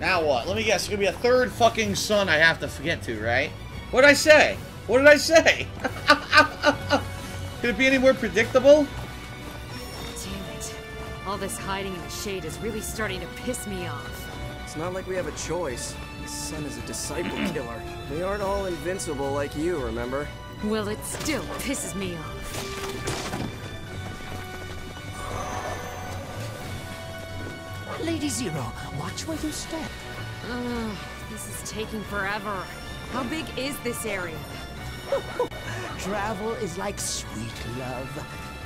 Now what? Let me guess. It's gonna be a third fucking sun I have to get to, right? What did I say? What did I say? Could it be any more predictable? Damn it. All this hiding in the shade is really starting to piss me off. It's not like we have a choice. The sun is a disciple killer. We aren't all invincible like you, remember? Well, it still pisses me off. Lady Zero, watch where you step. Ugh, this is taking forever. How big is this area? Travel is like sweet love.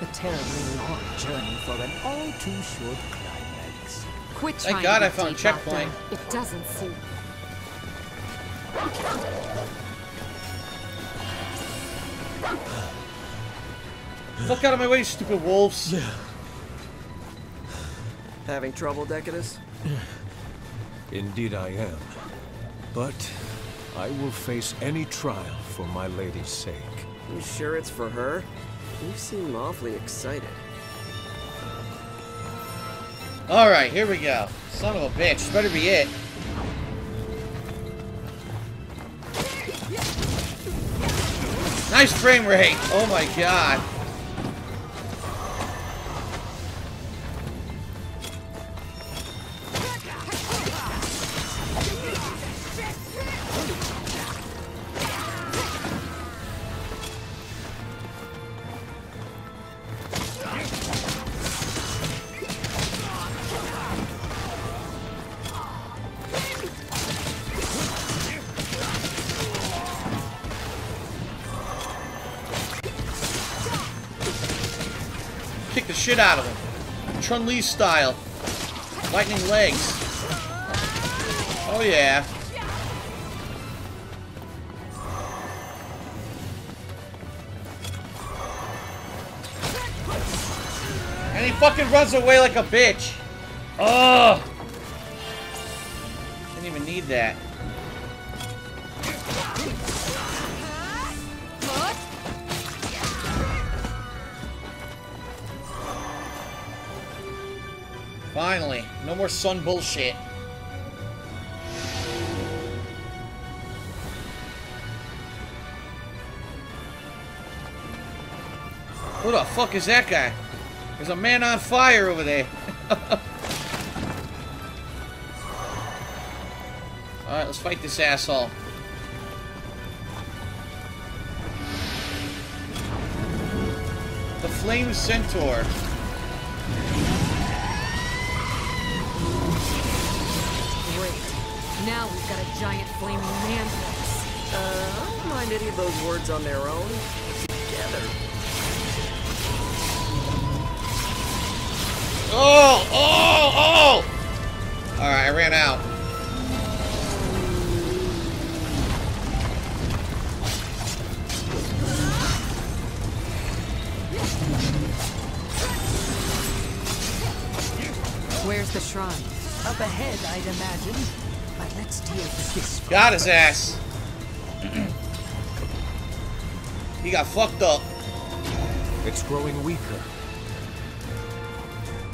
A terribly long journey for an all too short climax. Quit Thank trying God I found deep, checkpoint. Octa. It doesn't suit. Fuck out of my way, stupid wolves. Having trouble, Decadus? Indeed I am. But I will face any trial for my lady's sake. You sure it's for her? You seem awfully excited. Alright, here we go. Son of a bitch. This better be it. Nice frame rate. Oh my god. Kick the shit out of him. Chun Li style. Lightning legs. Oh yeah. And he fucking runs away like a bitch. Ugh. Didn't even need that. Finally. No more sun bullshit. Who the fuck is that guy? There's a man on fire over there. Alright, let's fight this asshole. The Flame Centaur. Now we've got a giant flaming man face. Uh, I don't mind any of those words on their own. Together. Oh, oh, oh! Alright, I ran out. Where's the shrine? Up ahead, I'd imagine. But let's deal with this. Got his ass. he got fucked up. It's growing weaker.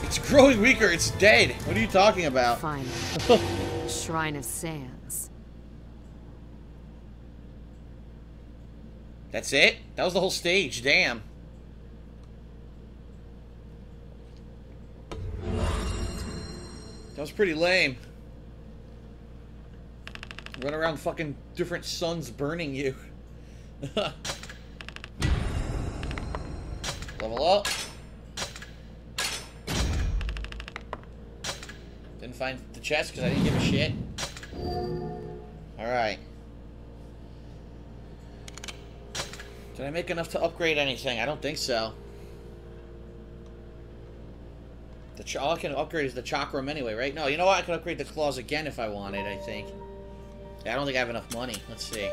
It's growing weaker. It's dead. What are you talking about? Fine. Shrine of Sands. That's it? That was the whole stage. Damn. That was pretty lame. Run around fucking different suns burning you. Level up. Didn't find the chest because I didn't give a shit. Alright. Did I make enough to upgrade anything? I don't think so. The all I can upgrade is the chakram anyway, right? No, you know what? I can upgrade the claws again if I wanted, I think. I don't think I have enough money. Let's see.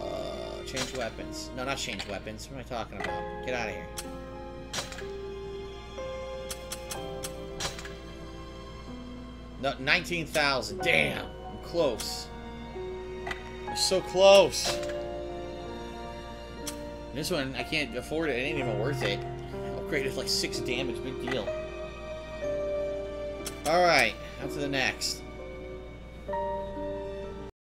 Uh, change weapons. No, not change weapons. What am I talking about? Get out of here. No, 19,000. Damn. I'm close. I'm so close. This one, I can't afford it. It ain't even worth it. Upgraded like 6 damage. Big deal. Alright. On to the next.